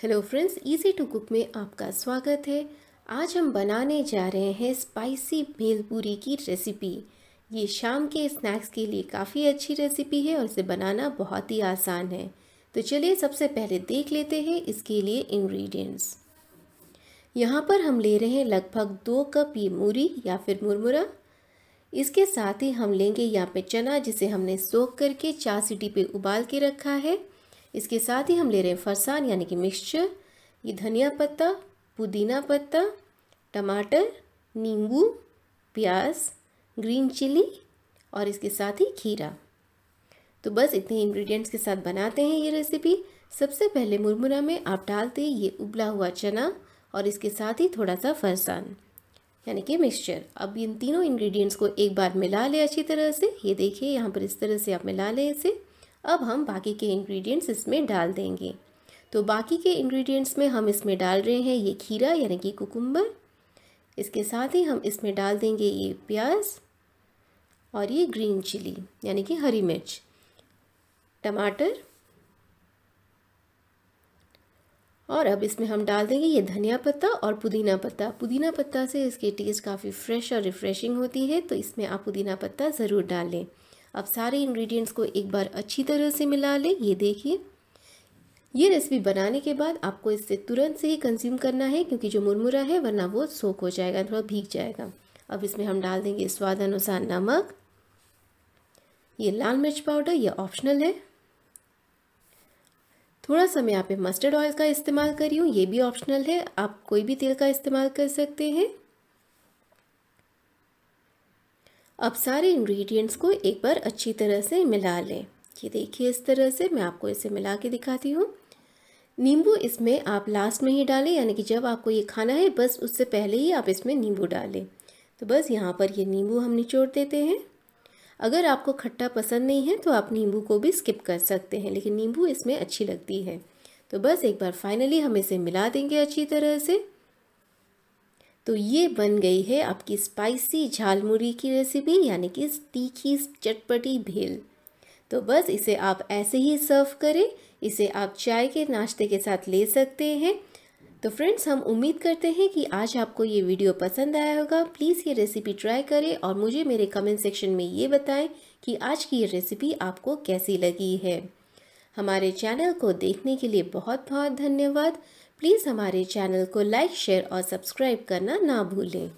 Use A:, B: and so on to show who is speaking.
A: Hello friends easy to cook में आपका स्वागत है। आज हम बनाने जा रहे हैं स्पाइसी भेलपूरी की रेसिपी ये शाम के स्नैक्स के लिए काफ़ी अच्छी रेसिपी है और इसे बनाना बहुत ही आसान है। तो चलिए सबसे पहले देख लेते हैं इसके लिए इंग्रेडिएंट्स यहाँ पर हम ले रहे हैं लगभग दो कप ये मूरी या फिर मुरमुरा। इसके साथ ही हम लेंगे यहाँ पे चना जिसे हमने सोख करके चार सीटी पे उबाल के रखा है। इसके साथ ही हम ले रहे हैं फरसान, यानी कि मिक्सचर ये धनिया पत्ता, पुदीना पत्ता, टमाटर, नींबू, प्याज ग्रीन चिली और इसके साथ ही खीरा। तो बस इतने इंग्रेडिएंट्स के साथ बनाते हैं ये रेसिपी सबसे पहले मुरमुरा में आप डालते हैं ये उबला हुआ चना और इसके साथ ही थोड़ा सा फरसान, यानी कि मिक्सचर अब इन तीनों इंग्रेडिएंट्स को एक बार मिला लें अच्छी तरह से। ये देखिए, यहाँ पर इस तरह से आप मिला लें इसे। अब हम बाकी के इंग्रेडिएंट्स इसमें डाल देंगे। तो बाकी के इंग्रेडिएंट्स में हम इसमें डाल रहे हैं ये खीरा, यानी कि कुकुम्बर। इसके साथ ही हम इसमें डाल देंगे ये प्याज और ये ग्रीन चिली यानी कि हरी मिर्च। टमाटर। और अब इसमें हम डाल देंगे ये धनिया पत्ता और पुदीना पत्ता। पुदीना पत्ता से इसकी टेस्ट काफ़ी फ्रेश और रिफ़्रेशिंग होती है तो इसमें आप पुदीना पत्ता ज़रूर डालें। अब सारे इंग्रेडिएंट्स को एक बार अच्छी तरह से मिला लें, ये देखिए। ये रेसिपी बनाने के बाद आपको इससे तुरंत से ही कंज्यूम करना है, क्योंकि जो मुरमुरा है, वरना वो सोख हो जाएगा, थोड़ा भीग जाएगा। अब इसमें हम डाल देंगे स्वाद अनुसार नमक। ये लाल मिर्च पाउडर ये ऑप्शनल है। थोड़ा सा मैं यहाँ पे मस्टर्ड ऑयल का इस्तेमाल कर रही हूँ, ये भी ऑप्शनल है। आप कोई भी तेल का इस्तेमाल कर सकते हैं। अब सारे इंग्रेडिएंट्स को एक बार अच्छी तरह से मिला लें। ये देखिए, इस तरह से मैं आपको इसे मिला के दिखाती हूँ। नींबू इसमें आप लास्ट में ही डालें, यानी कि जब आपको ये खाना है, बस उससे पहले ही आप इसमें नींबू डालें। तो बस यहाँ पर ये नींबू हम निचोड़ देते हैं। अगर आपको खट्टा पसंद नहीं है तो आप नींबू को भी स्किप कर सकते हैं, लेकिन नींबू इसमें अच्छी लगती है। तो बस एक बार फाइनली हम इसे मिला देंगे अच्छी तरह से। तो ये बन गई है आपकी स्पाइसी झालमुरी की रेसिपी यानी कि तीखी चटपटी भेल। तो बस इसे आप ऐसे ही सर्व करें, इसे आप चाय के नाश्ते के साथ ले सकते हैं। तो फ्रेंड्स हम उम्मीद करते हैं कि आज आपको ये वीडियो पसंद आया होगा। प्लीज़ ये रेसिपी ट्राई करें और मुझे मेरे कमेंट सेक्शन में ये बताएँ कि आज की ये रेसिपी आपको कैसी लगी है। हमारे चैनल को देखने के लिए बहुत बहुत धन्यवाद। प्लीज़ हमारे चैनल को लाइक शेयर और सब्सक्राइब करना ना भूलें।